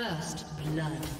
First blood.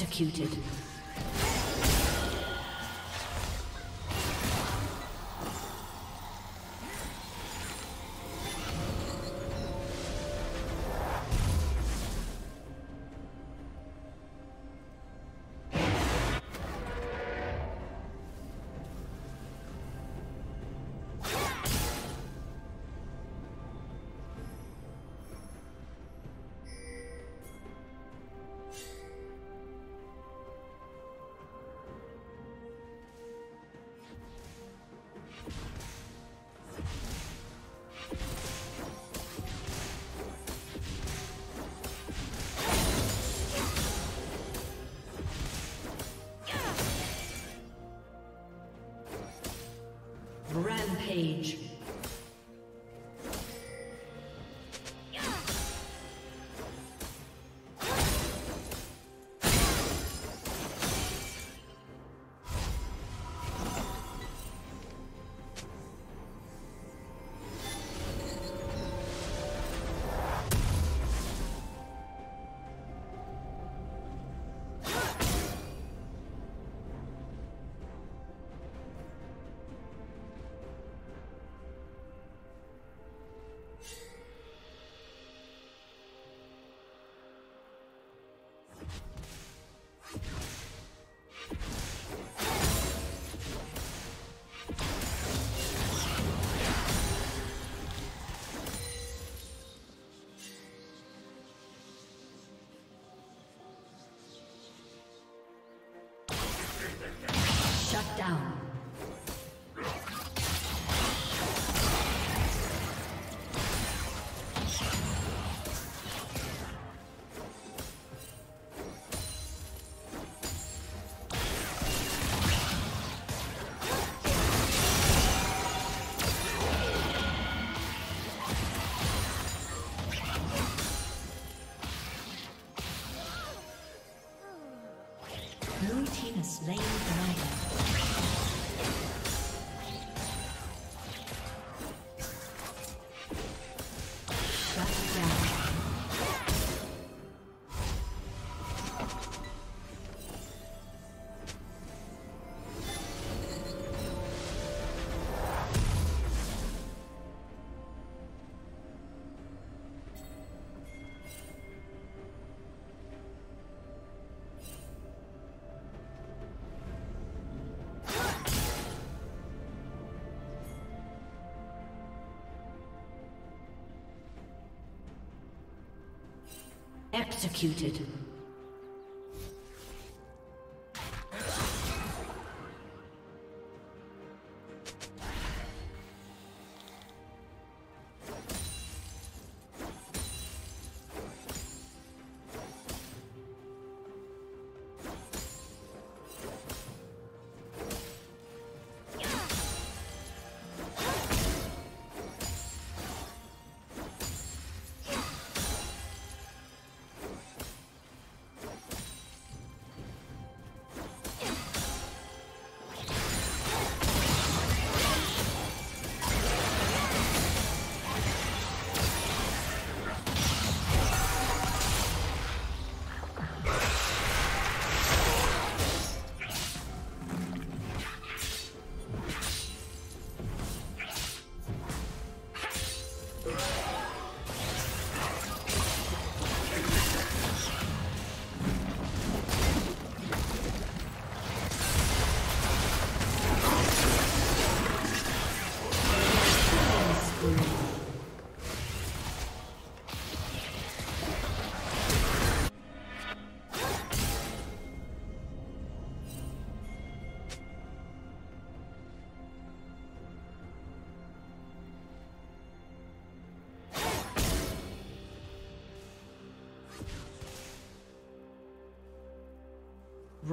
executed. Shut down. Executed.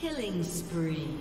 Killing spree.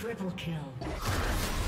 Triple kill.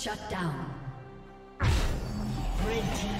Shut down. Red team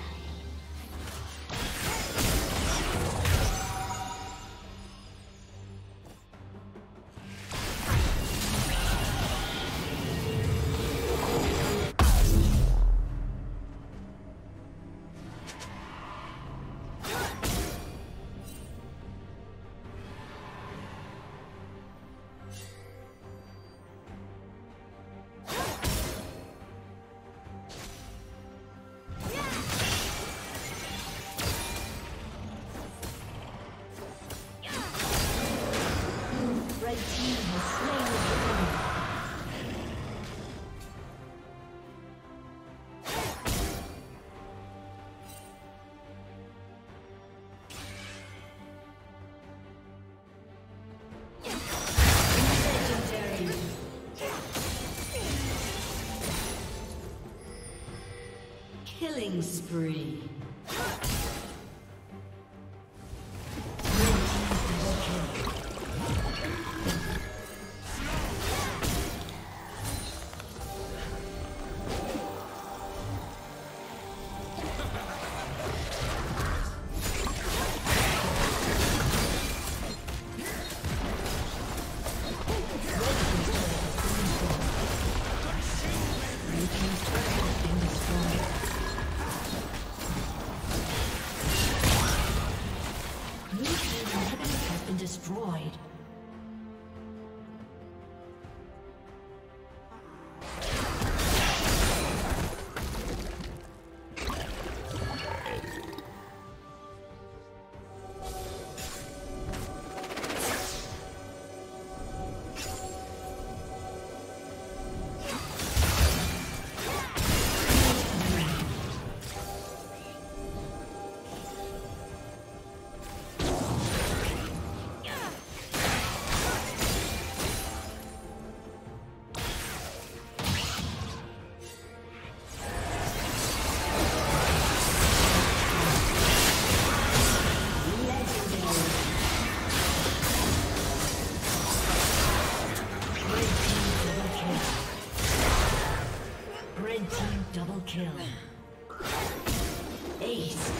Spree. Kill. Ace.